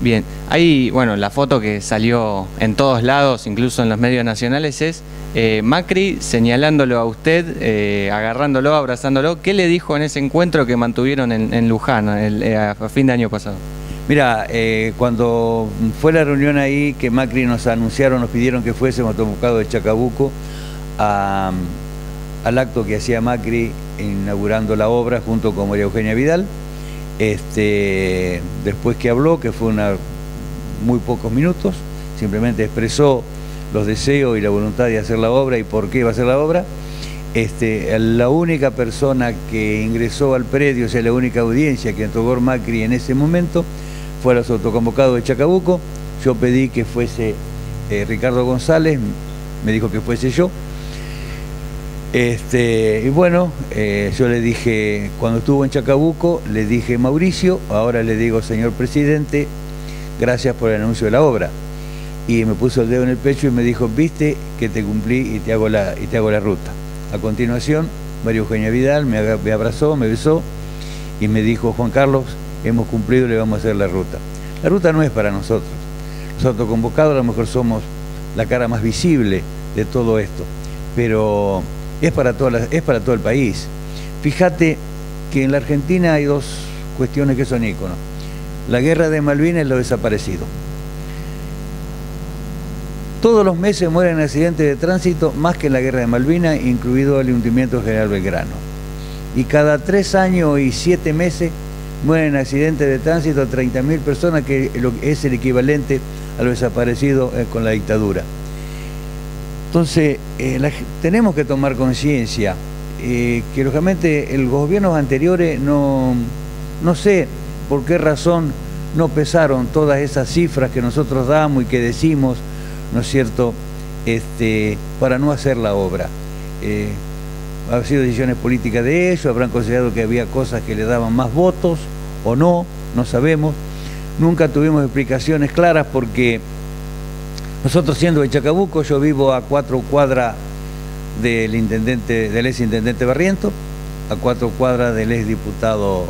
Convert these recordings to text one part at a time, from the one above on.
Bien, ahí, bueno, la foto que salió en todos lados, incluso en los medios nacionales, es eh, Macri señalándolo a usted, eh, agarrándolo, abrazándolo. ¿Qué le dijo en ese encuentro que mantuvieron en, Luján eh, a fin de año pasado? Mira, cuando fue la reunión ahí que Macri nos anunciaron, nos pidieron que fuésemos convocados de Chacabuco al acto que hacía Macri inaugurando la obra junto con María Eugenia Vidal. Este, después que habló, que fue una muy pocos minutos, simplemente expresó los deseos y la voluntad de hacer la obra y por qué iba a hacer la obra. Este, la única persona que ingresó al predio, o sea, la única audiencia que entregó Macri en ese momento, fue a los autoconvocados de Chacabuco. Yo pedí que fuese eh, Ricardo González, me dijo que fuese yo. Este, y bueno, eh, yo le dije, cuando estuvo en Chacabuco, le dije Mauricio, ahora le digo señor presidente, gracias por el anuncio de la obra. Y me puso el dedo en el pecho y me dijo, viste que te cumplí y te hago la, y te hago la ruta. A continuación, María Eugenia Vidal me, me abrazó, me besó y me dijo, Juan Carlos, hemos cumplido le vamos a hacer la ruta. La ruta no es para nosotros. Los autoconvocados a lo mejor somos la cara más visible de todo esto, pero es para, todo el país. Fíjate que en la Argentina hay dos cuestiones que son íconos. La guerra de Malvinas y lo desaparecido. Todos los meses mueren accidentes de tránsito más que en la guerra de Malvinas, incluido el hundimiento general Belgrano. Y cada tres años y siete meses mueren accidentes de tránsito 30.000 personas, que es el equivalente a lo desaparecido eh, con la dictadura. Entonces, eh, tenemos que tomar conciencia eh, que lógicamente los gobiernos anteriores no, no sé por qué razón no pesaron todas esas cifras que nosotros damos y que decimos, ¿no es cierto?, este, para no hacer la obra. Eh, sido decisiones políticas de ellos, habrán considerado que había cosas que le daban más votos o no, no sabemos. Nunca tuvimos explicaciones claras porque nosotros siendo de Chacabuco, yo vivo a cuatro cuadras del intendente, del ex intendente Barriento, a cuatro cuadras del ex diputado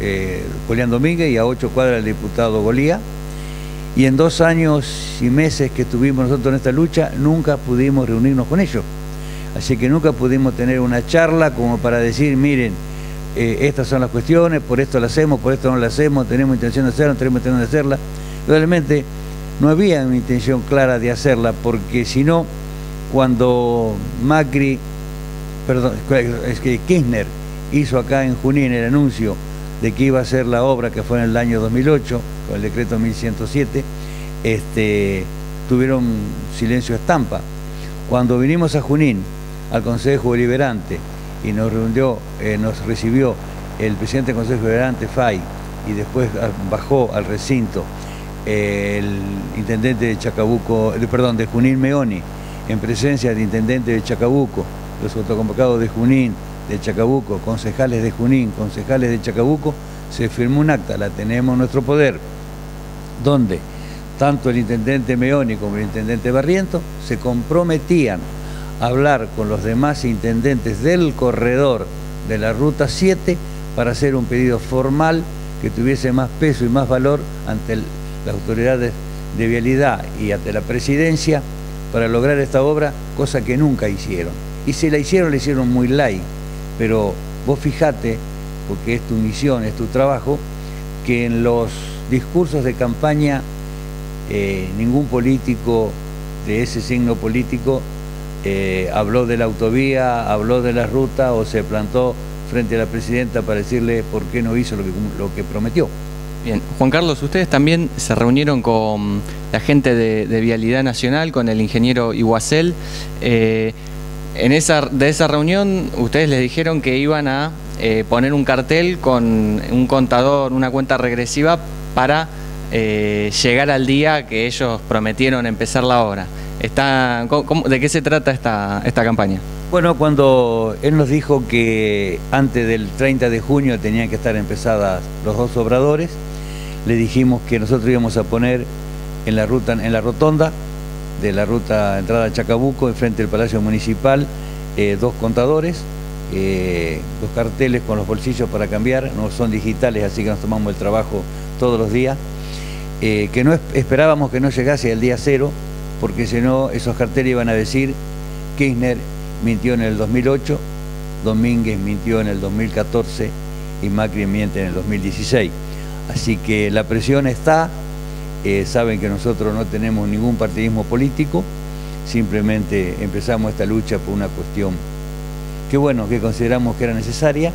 eh, Julián Domínguez y a ocho cuadras del diputado Golía. Y en dos años y meses que estuvimos nosotros en esta lucha, nunca pudimos reunirnos con ellos. Así que nunca pudimos tener una charla como para decir, miren, eh, estas son las cuestiones, por esto la hacemos, por esto no la hacemos, tenemos intención de hacerla, no tenemos intención de hacerla. Realmente no había una intención clara de hacerla, porque si no, cuando Macri, perdón, es que Kirchner hizo acá en Junín el anuncio de que iba a hacer la obra que fue en el año 2008, con el decreto 1107, este, tuvieron silencio estampa. Cuando vinimos a Junín, al Consejo Deliberante, y nos, reunió, eh, nos recibió el presidente del Consejo Deliberante, FAI, y después bajó al recinto el intendente de Chacabuco, perdón, de Junín Meoni, en presencia del intendente de Chacabuco, los autoconvocados de Junín, de Chacabuco, concejales de Junín, concejales de Chacabuco, se firmó un acta, la tenemos en nuestro poder, donde tanto el intendente Meoni como el intendente Barriento se comprometían a hablar con los demás intendentes del corredor de la Ruta 7 para hacer un pedido formal que tuviese más peso y más valor ante el las autoridades de vialidad y ante la presidencia para lograr esta obra, cosa que nunca hicieron. Y si la hicieron, la hicieron muy light, pero vos fijate, porque es tu misión, es tu trabajo, que en los discursos de campaña eh, ningún político de ese signo político eh, habló de la autovía, habló de la ruta o se plantó frente a la presidenta para decirle por qué no hizo lo que, lo que prometió. Bien, Juan Carlos, ustedes también se reunieron con la gente de, Vialidad Nacional, con el ingeniero Iguacel. Eh, en esa, de esa reunión, ustedes les dijeron que iban a eh, poner un cartel con un contador, una cuenta regresiva para eh, llegar al día que ellos prometieron empezar la obra. Está, ¿De qué se trata esta, esta campaña? Bueno, cuando él nos dijo que antes del 30 de junio tenían que estar empezadas los dos obradores, le dijimos que nosotros íbamos a poner en la ruta, en la rotonda de la ruta entrada a Chacabuco, enfrente del Palacio Municipal, eh, dos contadores, eh, dos carteles con los bolsillos para cambiar, no son digitales, así que nos tomamos el trabajo todos los días. eh, que no esperábamos que no llegase al día cero, porque si no, esos carteles iban a decir, Kirchner mintió en el 2008, Domínguez mintió en el 2014 y Macri miente en el 2016. Así que la presión está, eh, saben que nosotros no tenemos ningún partidismo político, simplemente empezamos esta lucha por una cuestión que bueno, que consideramos que era necesaria,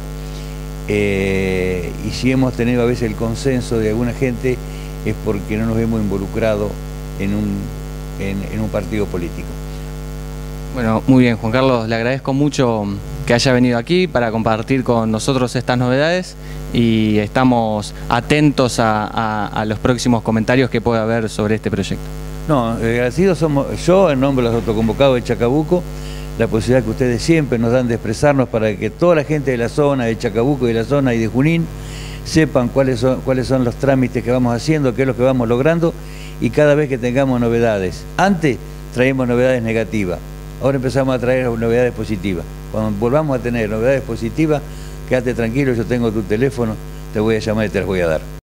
eh, y si hemos tenido a veces el consenso de alguna gente es porque no nos hemos involucrado en un, en un partido político. Bueno, muy bien, Juan Carlos, le agradezco mucho que haya venido aquí para compartir con nosotros estas novedades y estamos atentos a, los próximos comentarios que pueda haber sobre este proyecto. No, agradecidos somos yo, en nombre de los autoconvocados de Chacabuco, la posibilidad que ustedes siempre nos dan de expresarnos para que toda la gente de la zona, de Chacabuco y de la zona y de Junín, sepan cuáles son, cuáles son los trámites que vamos haciendo, qué es lo que vamos logrando y cada vez que tengamos novedades. Antes traíamos novedades negativas, Ahora empezamos a traer novedades positivas. Cuando volvamos a tener novedades positivas, quédate tranquilo, yo tengo tu teléfono, te voy a llamar y te las voy a dar.